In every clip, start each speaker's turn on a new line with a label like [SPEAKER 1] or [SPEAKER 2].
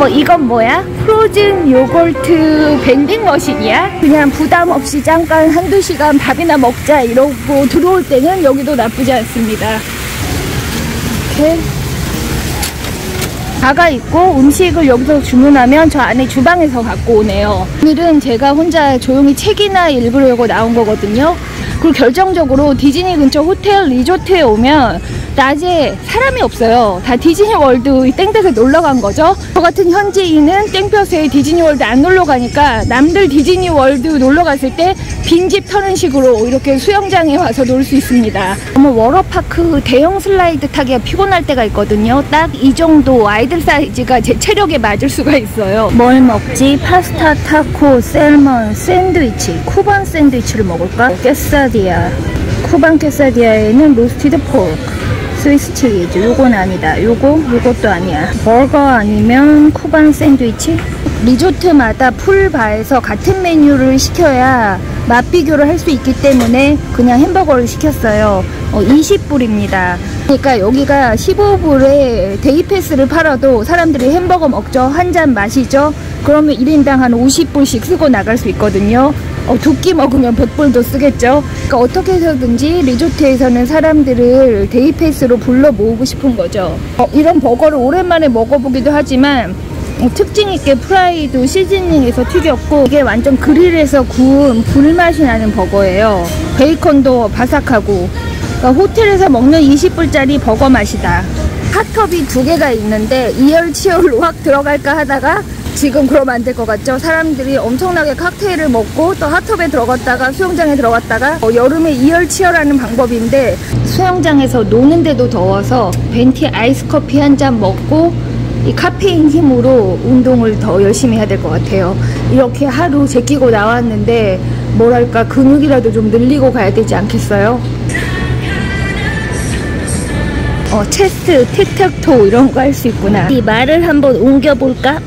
[SPEAKER 1] 어머 이건 뭐야? 프로즌 요거트 밴딩 머신이야? 그냥 부담 없이 잠깐 한두 시간 밥이나 먹자 이러고 들어올 때는 여기도 나쁘지 않습니다. 이렇게 가가 있고 음식을 여기서 주문하면 저 안에 주방에서 갖고 오네요. 오늘은 제가 혼자 조용히 책이나 읽으려고 나온 거거든요. 그리고 결정적으로 디즈니 근처 호텔 리조트에 오면 낮에 사람이 없어요. 다 디즈니 월드 땡볕에 놀러 간 거죠. 저 같은 현지인은 땡볕에 디즈니 월드 안 놀러 가니까 남들 디즈니 월드 놀러 갔을 때 빈집 터는 식으로 이렇게 수영장에 와서 놀 수 있습니다. 어머 워터파크 대형 슬라이드 타기가 피곤할 때가 있거든요. 딱 이 정도 아이들 사이즈가 제 체력에 맞을 수가 있어요. 뭘 먹지? 파스타, 타코, salmon, 샌드위치, Cuban 샌드위치를 먹을까? 깨사디아. Cuban quesadilla에는 roasted pork. 스위스 치즈 요건 아니다. 요거 요것도 아니야. 버거 아니면 Cuban 샌드위치? 리조트마다 pool bar에서 같은 메뉴를 시켜야 맛 비교를 할 수 있기 때문에 그냥 햄버거를 시켰어요. 어, 20불입니다. 그러니까 여기가 15불에 day pass를 팔아도 사람들이 햄버거 먹죠. 한 잔 마시죠. 그러면 1인당 한 50불씩 쓰고 나갈 수 있거든요 어, 두끼 먹으면 100불도 쓰겠죠. 그러니까 어떻게 해서든지 리조트에서는 사람들을 day pass로 불러 모으고 싶은 거죠. 어, 이런 버거를 오랜만에 먹어보기도 하지만 어, 특징 있게 프라이도 seasoning해서 튀겼고 이게 완전 그릴에서 구운 불맛이 나는 버거예요. 베이컨도 바삭하고 그러니까 호텔에서 먹는 20불짜리 버거 맛이다. 핫컵이 두 개가 있는데 이열치열로 확 들어갈까 하다가 지금 그러면 안 될 것 같죠? 사람들이 엄청나게 칵테일을 먹고 또 핫컵에 들어갔다가 수영장에 들어갔다가 어, 여름에 이열치열하는 방법인데 수영장에서 노는데도 더워서 벤티 아이스 커피 한 잔 먹고 이 카페인 힘으로 운동을 더 열심히 해야 될 것 같아요. 이렇게 하루 제끼고 나왔는데 뭐랄까 근육이라도 좀 늘리고 가야 되지 않겠어요? 어, 체스트, 틱탁토 이런 거 할 수 있구나. 이 말을 한번 옮겨볼까?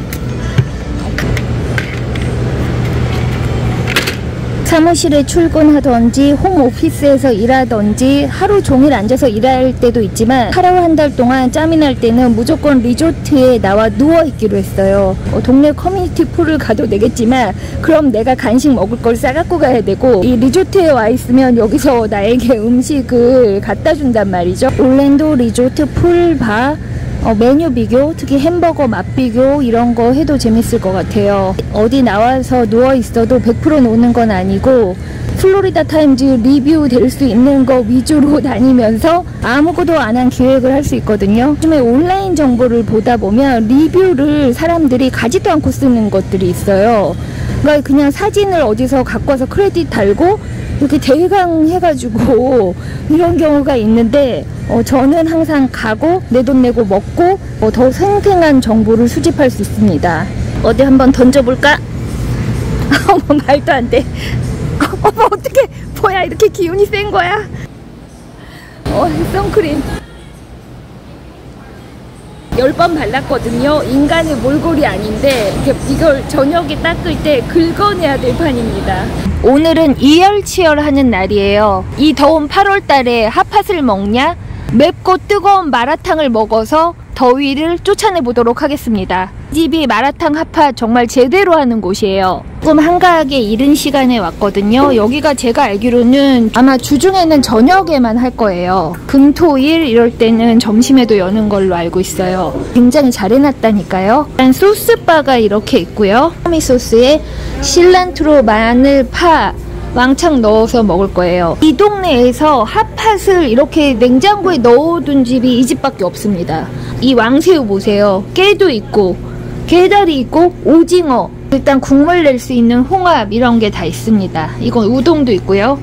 [SPEAKER 1] 사무실에 출근하던지 home office에서 일하던지 하루 종일 앉아서 일할 때도 있지만 하루 한 달 동안 짬이 날 때는 무조건 리조트에 나와 누워있기로 했어요. 어, 동네 community pool을 가도 되겠지만 그럼 내가 간식 먹을 걸 싸갖고 가야 되고 이 리조트에 와 있으면 여기서 나에게 음식을 갖다 준단 말이죠. 올랜도 리조트 pool bar 어, 메뉴 비교, 특히 햄버거 맛 비교 이런 거 해도 재밌을 것 같아요. 어디 나와서 누워 있어도 100% 노는 건 아니고 플로리다 타임즈 리뷰 될 수 있는 거 위주로 다니면서 아무것도 안 한 기획을 할 수 있거든요. 요즘에 온라인 정보를 보다 보면 리뷰를 사람들이 가지도 않고 쓰는 것들이 있어요. 그러니까 그냥 사진을 어디서 갖고 와서 크레딧 달고 이렇게 대강 해가지고 이런 경우가 있는데 어, 저는 항상 가고 내 돈 내고 먹고 어, 더 생생한 정보를 수집할 수 있습니다. 어디 한번 던져볼까? 어머 말도 안 돼. 어머 어떻게 뭐야 이렇게 기운이 센 거야? 어 선크림 열 번 발랐거든요. 인간의 몰골이 아닌데 이걸 저녁에 닦을 때 긁어내야 될 판입니다. 오늘은 이열치열하는 날이에요. 이 더운 8월 달에 핫팟을 먹냐? 맵고 뜨거운 마라탕을 먹어서 더위를 쫓아내 보도록 하겠습니다. 이 집이 마라탕 핫팟 정말 제대로 하는 곳이에요. 조금 한가하게 이른 시간에 왔거든요. 여기가 제가 알기로는 아마 주중에는 저녁에만 할 거예요. 금토일 이럴 때는 점심에도 여는 걸로 알고 있어요. 굉장히 잘 해놨다니까요. 일단 소스바가 이렇게 있고요. 토미 소스에 실란트로 마늘, 파, 왕창 넣어서 먹을 거예요. 이 동네에서 핫팟을 이렇게 냉장고에 넣어둔 집이 이 집밖에 없습니다. 이 왕새우 보세요. 깨도 있고 게다리 있고 오징어 일단 국물 낼 수 있는 홍합 이런 게 다 있습니다. 이건 우동도 있고요.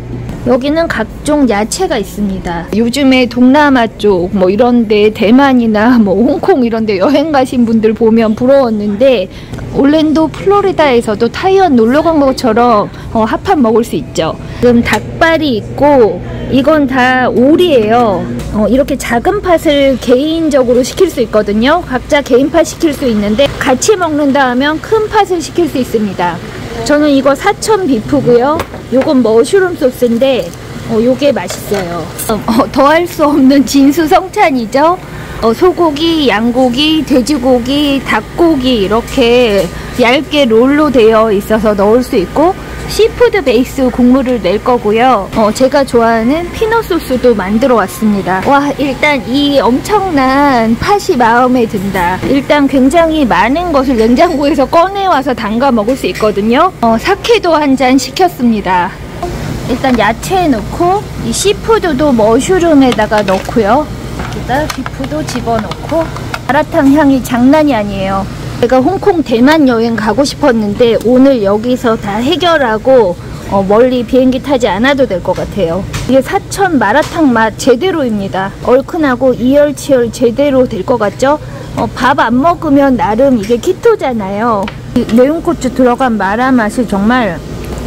[SPEAKER 1] 여기는 각종 야채가 있습니다. 요즘에 동남아 쪽 뭐 이런데 대만이나 뭐 홍콩 이런데 여행 가신 분들 보면 부러웠는데 올랜도 플로리다에서도 타이완 놀러 간 것처럼 어, 핫팟 먹을 수 있죠. 지금 닭발이 있고 이건 다 오리예요. 어, 이렇게 작은 팥을 개인적으로 시킬 수 있거든요. 각자 개인 팥 시킬 수 있는데 같이 먹는다 하면 큰 팥을 시킬 수 있습니다. 저는 이거 사천 beef고요. 요건 mushroom 소스인데 어, 요게 맛있어요. 어, 더할 수 없는 진수 성찬이죠. 어, 소고기, 양고기, 돼지고기, 닭고기 이렇게 얇게 롤로 되어 있어서 넣을 수 있고 seafood base 국물을 낼 거고요. 어, 제가 좋아하는 peanut 소스도 만들어 왔습니다. 와, 일단 이 엄청난 pot이 마음에 든다. 일단 굉장히 많은 것을 냉장고에서 꺼내와서 담가 먹을 수 있거든요. 어, 사케도 한 잔 시켰습니다. 일단 야채 넣고 이 시푸드도 머슈룸에다가 넣고요. 여기다 비프도 집어넣고 마라탕 향이 장난이 아니에요. 제가 홍콩 대만 여행 가고 싶었는데 오늘 여기서 다 해결하고 어, 멀리 비행기 타지 않아도 될 것 같아요. 이게 사천 마라탕 맛 제대로입니다. 얼큰하고 이열치열 제대로 될 것 같죠? 어, 밥 안 먹으면 나름 이게 키토잖아요. 이 매운 고추 들어간 마라 맛이 정말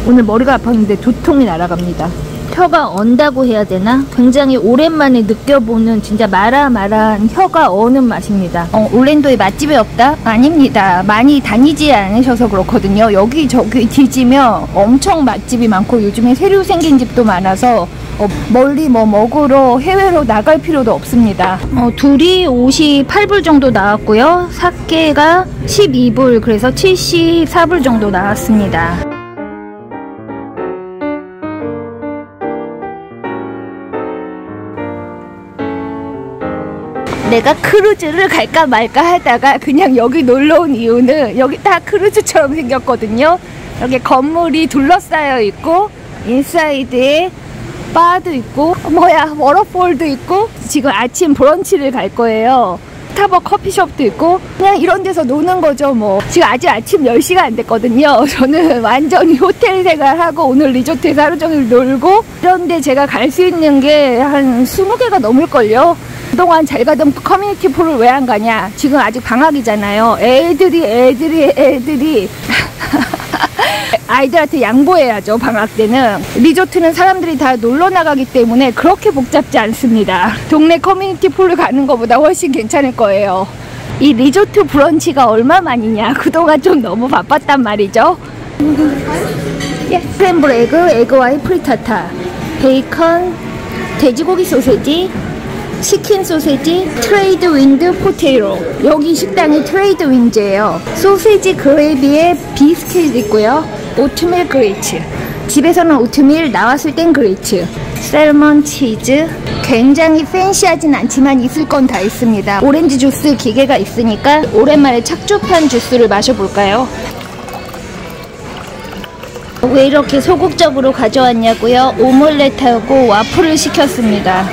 [SPEAKER 1] 오늘 머리가 아팠는데 두통이 날아갑니다. 혀가 언다고 해야 되나? 굉장히 오랜만에 느껴보는 진짜 마라마라한 혀가 어는 맛입니다. 어, 올랜도에 맛집이 없다? 아닙니다. 많이 다니지 않으셔서 그렇거든요. 여기저기 뒤지면 엄청 맛집이 많고 요즘에 새로 생긴 집도 많아서 어, 멀리 뭐 먹으러 해외로 나갈 필요도 없습니다. 어, 둘이 58불 정도 나왔고요. 사케가 12불 그래서 74불 정도 나왔습니다. 내가 크루즈를 갈까 말까 하다가 그냥 여기 놀러 온 이유는 여기 다 크루즈처럼 생겼거든요. 여기 건물이 둘러싸여 있고 inside에 바도 있고 뭐야 waterfall도 있고 지금 아침 브런치를 갈 거예요. 스타벅 커피숍도 있고 그냥 이런 데서 노는 거죠 뭐 지금 아직 아침 10시가 안 됐거든요 저는 완전히 호텔 생활하고 오늘 리조트에서 하루 종일 놀고 그런데 제가 갈 수 있는 게 한 20개가 넘을걸요 그동안 잘 가던 커뮤니티 풀을 왜 안 가냐? 지금 아직 방학이잖아요. 애들이 애들이 애들이. 아이들한테 양보해야죠 방학 때는. 리조트는 사람들이 다 놀러 나가기 때문에 그렇게 복잡지 않습니다. 동네 커뮤니티 풀을 가는 것보다 훨씬 괜찮을 거예요. 이 리조트 브런치가 얼마만이냐? 그동안 좀 너무 바빴단 말이죠. 예, scrambled egg, egg white frittata 베이컨, 돼지고기 소세지 치킨 소세지, Trade Wind potato. 여기 식당이 Trade Wind예요. 소세지 gravy에 비스킷 있고요. 오트밀 grits. 집에서는 오트밀 나왔을 땐 grits. salmon 치즈. 굉장히 fancy하진 않지만 있을 건 다 있습니다. 오렌지 주스 기계가 있으니까 오랜만에 착즙한 주스를 마셔볼까요? 왜 이렇게 소극적으로 가져왔냐고요? 오믈렛하고 와플을 시켰습니다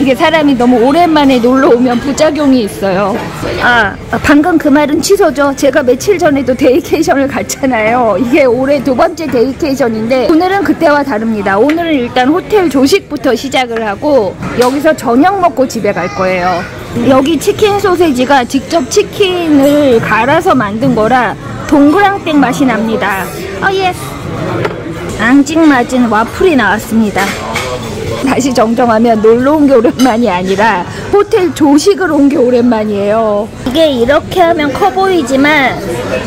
[SPEAKER 1] 이게 사람이 너무 오랜만에 놀러 오면 부작용이 있어요. 아, 방금 그 말은 취소죠. 제가 며칠 전에도 daycation을 갔잖아요. 이게 올해 두 번째 daycation인데 오늘은 그때와 다릅니다. 오늘은 일단 호텔 조식부터 시작을 하고 여기서 저녁 먹고 집에 갈 거예요. 여기 치킨 소세지가 직접 치킨을 갈아서 만든 거라 동그랑땡 맛이 납니다. 어, yes. 앙증맞은 와플이 나왔습니다. 다시 정정하면 놀러 온 게 오랜만이 아니라 호텔 조식을 온 게 오랜만이에요. 이게 이렇게 하면 커 보이지만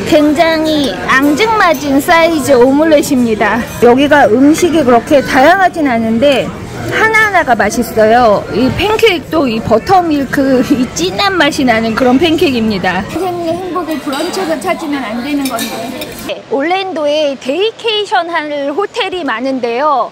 [SPEAKER 1] 굉장히 앙증맞은 사이즈 오믈렛입니다. 여기가 음식이 그렇게 다양하진 않은데 하나하나가 맛있어요. 이 팬케이크도 이 buttermilk 이 진한 맛이 나는 그런 팬케이크입니다. 선생님의 행복을 브런치에서 찾으면 안 되는 건데. 올랜도에 daycation 할 호텔이 많은데요.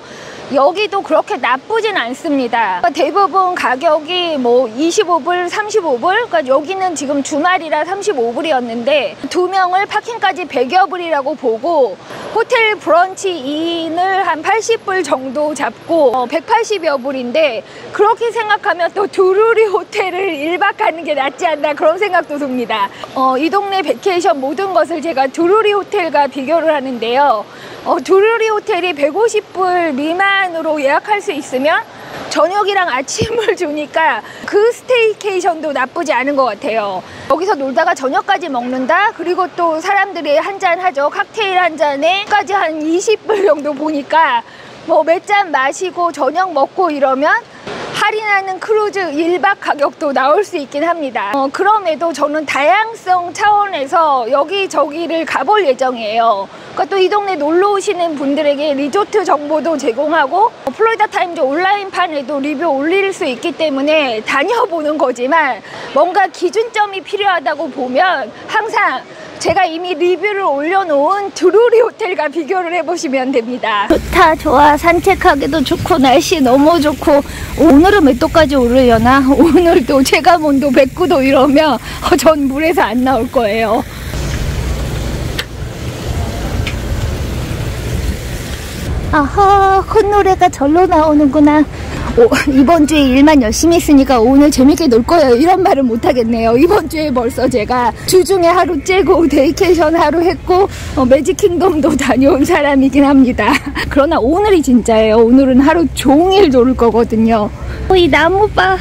[SPEAKER 1] 여기도 그렇게 나쁘진 않습니다. 대부분 가격이 뭐 25불, 35불. 그러니까 여기는 지금 주말이라 35불이었는데 두 명을 parking까지 100여 불이라고 보고 호텔 브런치 2인을 한 80불 정도 잡고 어, 180여 불인데 그렇게 생각하면 또 Drury 호텔을 1박 가는 게 낫지 않나 그런 생각도 듭니다. 어, 이 동네 vacation 모든 것을 제가 Drury 호텔과 비교를 하는데요. 어, Drury 호텔이 150불 미만으로 예약할 수 있으면 저녁이랑 아침을 주니까 그 staycation도 나쁘지 않은 것 같아요. 여기서 놀다가 저녁까지 먹는다? 그리고 또 사람들이 한 잔 하죠. 칵테일 한 잔에 팁까지 한 20불 정도 보니까 뭐 몇 잔 마시고 저녁 먹고 이러면 할인하는 크루즈 1박 가격도 나올 수 있긴 합니다. 어, 그럼에도 저는 다양성 차원에서 여기저기를 가볼 예정이에요. 그러니까 또 이 동네 놀러 오시는 분들에게 리조트 정보도 제공하고 어, 플로리다 타임즈 온라인판에도 리뷰 올릴 수 있기 때문에 다녀보는 거지만 뭔가 기준점이 필요하다고 보면 항상 제가 이미 리뷰를 올려놓은 드루리 호텔과 비교를 해보시면 됩니다. 좋다 좋아 산책하기도 좋고 날씨 너무 좋고 오늘 은몇 도까지 오르려나? 오늘도 체감온도 109도 이러면 어, 전 물에서 안 나올 거예요. 아하 콧노래가 절로 나오는구나 오, 이번 주에 일만 열심히 했으니까 오늘 재밌게 놀 거예요. 이런 말은 못 하겠네요. 이번 주에 벌써 제가 주중에 하루 째고 daycation 하루 했고 어, Magic Kingdom도 다녀온 사람이긴 합니다. 그러나 오늘이 진짜예요. 오늘은 하루 종일 놀 거거든요. 어, 이 나무 봐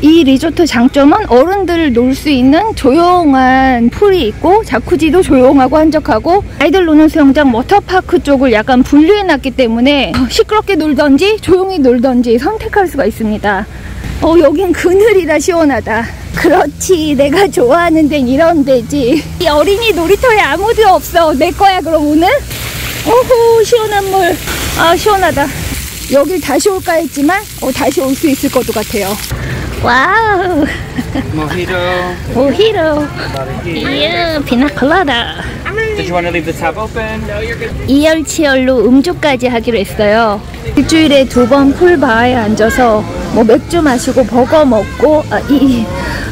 [SPEAKER 1] 이 리조트 장점은 어른들 놀 수 있는 조용한 풀이 있고 자쿠지도 조용하고 한적하고 아이들 노는 수영장 워터파크 쪽을 약간 분리해놨기 때문에 시끄럽게 놀던지 조용히 놀던지 선택할 수가 있습니다. 어 여긴 그늘이라 시원하다. 그렇지 내가 좋아하는 데는 이런 데지. 이 어린이 놀이터에 아무도 없어. 내 거야 그럼 오늘? 오호 시원한 물. 아 시원하다. 여길 다시 올까 했지만 어, 다시 올 수 있을 것도 같아요. Wow
[SPEAKER 2] Mojito.
[SPEAKER 1] Mojito
[SPEAKER 2] here.
[SPEAKER 1] 이야 피나콜라다
[SPEAKER 2] Did you want to leave the tab open? No, you're good.
[SPEAKER 1] 이열치열로 음주까지 하기로 했어요. 일주일에 두 번 pool bar에 앉아서 뭐 맥주 마시고 버거 먹고 아, 이,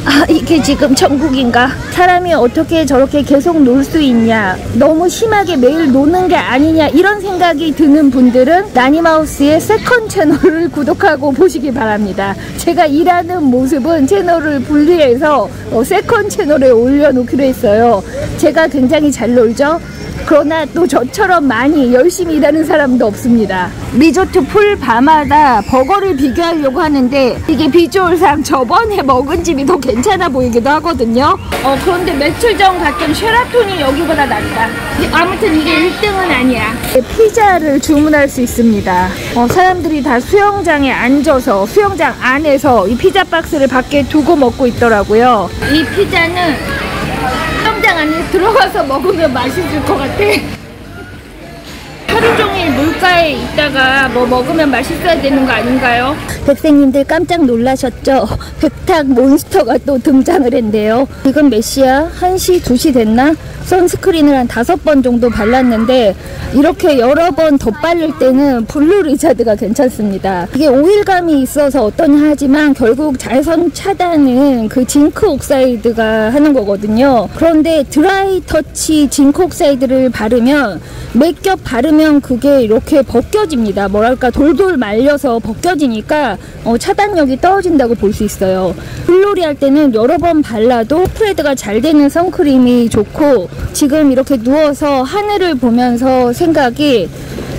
[SPEAKER 1] 아 이게 지금 천국인가? 사람이 어떻게 저렇게 계속 놀 수 있냐? 너무 심하게 매일 노는 게 아니냐? 이런 생각이 드는 분들은 나니마우스의 second 채널을 구독하고 보시기 바랍니다. 제가 일하는 모습은 채널을 분리해서 어, second 채널에 올려놓기로 했어요. 제가 굉장히 잘 놀죠 그러나 또 저처럼 많이 열심히 일하는 사람도 없습니다. 리조트 pool bar마다 버거를 비교하려고 하는데 이게 비주얼상 저번에 먹은 집이 더 괜찮아 보이기도 하거든요. 어, 그런데 며칠 전 갔던 쉐라톤이 여기보다 낫다. 아무튼 이게 1등은 아니야. 피자를 주문할 수 있습니다. 어, 사람들이 다 수영장에 앉아서 수영장 안에서 이 피자 박스를 밖에 두고 먹고 있더라고요. 이 피자는 수영장 안에 들어가서 먹으면 맛있을 것 같아. 하루 종일 물가에 있다가 뭐 먹으면 맛있어야 되는 거 아닌가요? 백생님들 깜짝 놀라셨죠? 백탁 monster가 또 등장을 했네요. 이건 몇 시야? 1시, 2시 됐나? sunscreen을 한 다섯 번 정도 발랐는데 이렇게 여러 번 덧바를 때는 Blue Lizard가 괜찮습니다. 이게 오일감이 있어서 어떠냐 하지만 결국 자외선 차단은 그 zinc oxide가 하는 거거든요. 그런데 dry touch zinc oxide를 바르면 몇 겹 바르면 그게 이렇게 벗겨집니다. 뭐랄까 돌돌 말려서 벗겨지니까 어, 차단력이 떨어진다고 볼 수 있어요. 물놀이 할 때는 여러 번 발라도 spread가 잘 되는 선크림이 좋고 지금 이렇게 누워서 하늘을 보면서 생각이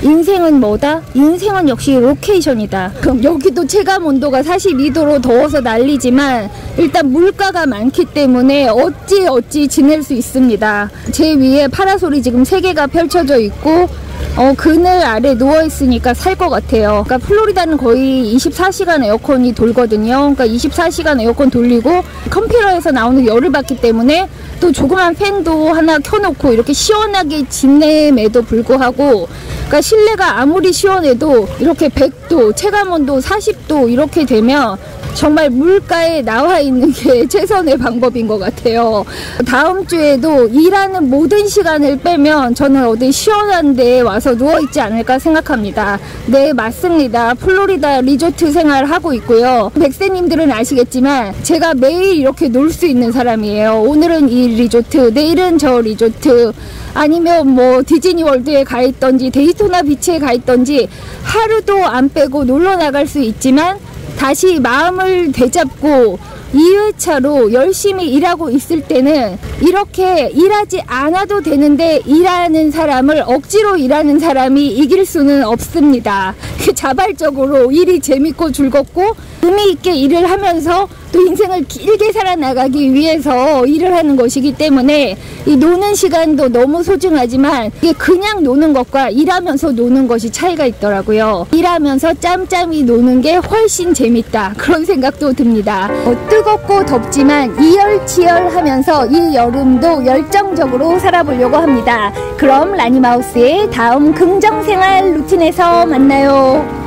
[SPEAKER 1] 인생은 뭐다? 인생은 역시 로케이션이다. 그럼 여기도 체감 온도가 42도로 더워서 난리지만 일단 물가가 많기 때문에 어찌 어찌 지낼 수 있습니다. 제 위에 파라솔이 지금 3개가 펼쳐져 있고 어, 그늘 아래 누워있으니까 살 것 같아요. 그러니까 플로리다는 거의 24시간 에어컨이 돌거든요. 그러니까 24시간 에어컨 돌리고 컴퓨터에서 나오는 열을 받기 때문에 또 조그만 팬도 하나 켜놓고 이렇게 시원하게 지냄에도 불구하고 그러니까 실내가 아무리 시원해도 이렇게 100도, 체감온도 40도 이렇게 되면 정말 물가에 나와 있는 게 최선의 방법인 것 같아요. 다음 주에도 일하는 모든 시간을 빼면 저는 어디 시원한 데 와서 누워 있지 않을까 생각합니다. 네, 맞습니다. 플로리다 리조트 생활 하고 있고요. 백세님들은 아시겠지만 제가 매일 이렇게 놀 수 있는 사람이에요. 오늘은 이 리조트, 내일은 저 리조트, 아니면 뭐 디즈니 월드에 가 있던지 데이토나 비치에 가 있던지 하루도 안 빼고 놀러 나갈 수 있지만 다시 마음을 되잡고 2회차로 열심히 일하고 있을 때는 이렇게 일하지 않아도 되는데 일하는 사람을 억지로 일하는 사람이 이길 수는 없습니다. 그 자발적으로 일이 재밌고 즐겁고 의미 있게 일을 하면서 또 인생을 길게 살아나가기 위해서 일을 하는 것이기 때문에 이 노는 시간도 너무 소중하지만 이게 그냥 노는 것과 일하면서 노는 것이 차이가 있더라고요. 일하면서 짬짬이 노는 게 훨씬 재밌다. 그런 생각도 듭니다. 어, 뜨겁고 덥지만 이열치열하면서 이 여름도 열정적으로 살아보려고 합니다. 그럼 라니마우스의 다음 긍정생활 루틴에서 만나요.